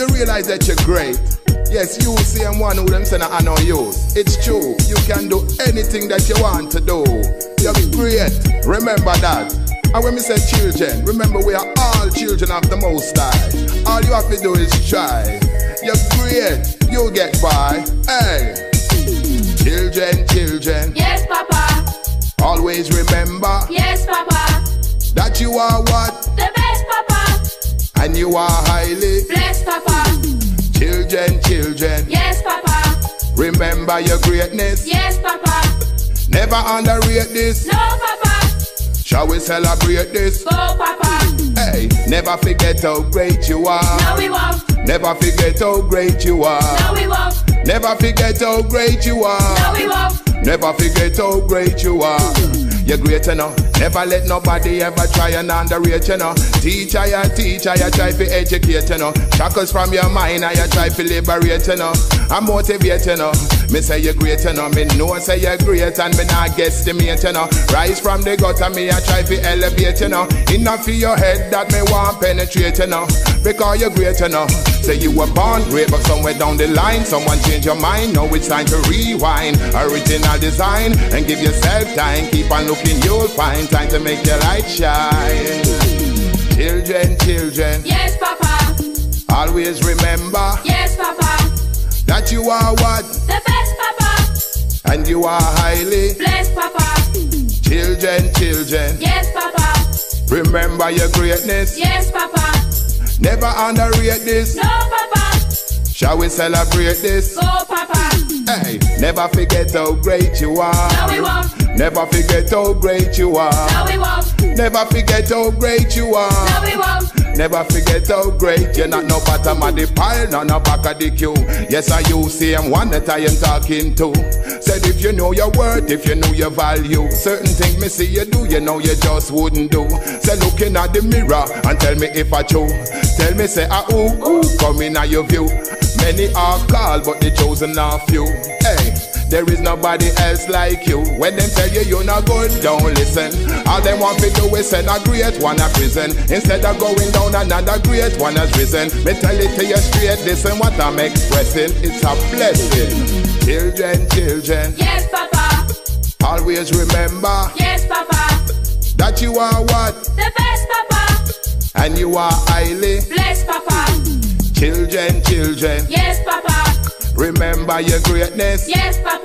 you realize that you're great. Yes, you same one who them say I know you. It's true. You can do anything that you want to do. You're great. Remember that. And when we say children, remember we are all children of the Most High. All you have to do is try. You're great. You'll get by. Hey. Children, children. Yes, Papa. Always remember. Yes, Papa. That you are what? The best, Papa. And you are highly blessed, Papa. Children, children. Yes, Papa. Remember your greatness. Yes, Papa. Never underrate this. No, Papa. Shall we celebrate this? Go, Papa. Hey, never forget how great you are. No, we won't. Never forget how great you are. No, we won't. Never forget how great you are. No, we won't. Never forget how great you are. You're great enough. Never let nobody ever try and underrate you know. Teacher, you teacher, you try to educate you know. Shackles from your mind, and you try to liberate you know. I motivate you know. Me say you're great you know. Me know say you're great and me not guesstimate you know. Rise from the gutter, me I try to elevate you know. Enough for your head that me want penetrate you know. Because you're great you know. Say you were born great, but somewhere down the line, someone change your mind. Now it's time to rewind. Original design and give yourself time. Keep on looking, you'll find time to make your light shine. Children, children. Yes, Papa. Always remember. Yes, Papa. That you are what? The best, Papa. And you are highly blessed, Papa. Children, children. Yes, Papa. Remember your greatness. Yes, Papa. Never underrate this. No, Papa. Shall we celebrate this? Go, Papa. Hey, never forget how great you are. No, we won't. Never forget how great you are. No, we won't. Never forget how great you are. No, we won't. Never forget how great you're not no bottom of the pile, nor no back of the queue. Yes, I you same one that I am talking to. Said if you know your worth, if you know your value, certain things me see you do, you know you just wouldn't do. Say looking at the mirror and tell me if I true. Tell me say ah ooh ooh, come in at your view. Many are called, but the chosen are few. There is nobody else like you. When them tell you you're not good, don't listen. All them want to do is send a great one a prison. Instead of going down, another great one has risen. Me tell it to you straight, listen what I'm expressing. It's a blessing. Children, children. Yes, Papa. Always remember. Yes, Papa. That you are what? The best, Papa. And you are highly blessed, Papa. Children, children. Yes, Papa. Remember your greatness. Yes, Papa.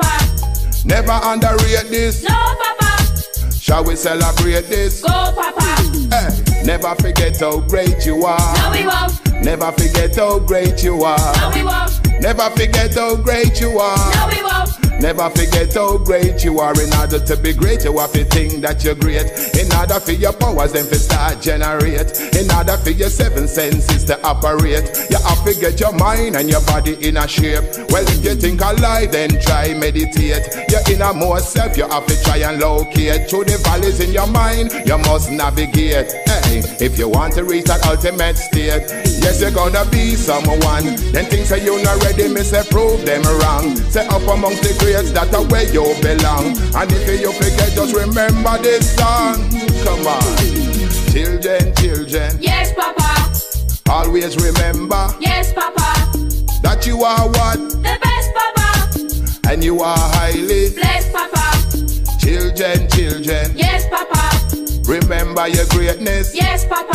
Never underrate this. No, Papa. Shall we celebrate this? Go, Papa. Hey, never forget how great you are. No, we won't. Never forget how great you are. No, we won't. Never forget how great you are. No, we won't. Never forget how great you are. In order to be great, you have to think that you're great. In order for your powers, then to start generate. In order for your seven senses to operate, you have to get your mind and your body in a shape. Well, if you think a lie, then try meditate. Your inner more self, you have to try and locate. Through the valleys in your mind, you must navigate. If you want to reach that ultimate state, yes, you're gonna be someone. Then things say you're not ready, me say prove them wrong. Set up amongst the greats, that a where you belong. And if you forget, just remember this song. Come on, children, children. Yes, Papa. Always remember. Yes, Papa. That you are what? The best, Papa. And you are highly blessed, Papa. Children, children. Yes, Papa. Remember your greatness. Yes, Papa.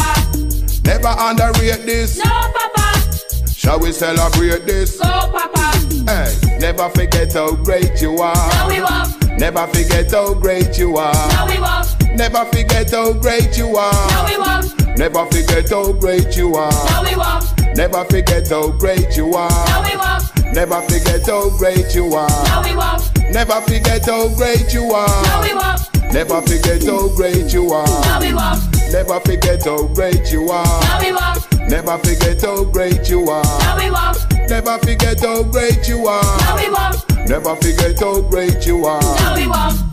Never underrate this. No, Papa. Shall we celebrate this? Go, Papa. Hey, never forget how great you are. No, we won't. Never forget how great you are. No, we won't. Never forget how great you are. No, we won't. Never forget how great you are. No, we won't. Never forget how great you are. No, we won't. Never forget how great you are. No, we won't. Never forget how great you are. No, we won't. Never forget how great you are. No, we won't. Never forget how great you are. No, we won't. Never forget how great you are. No, we won't. Never forget how great you are. No, we won't. Never forget how great you are. No, we.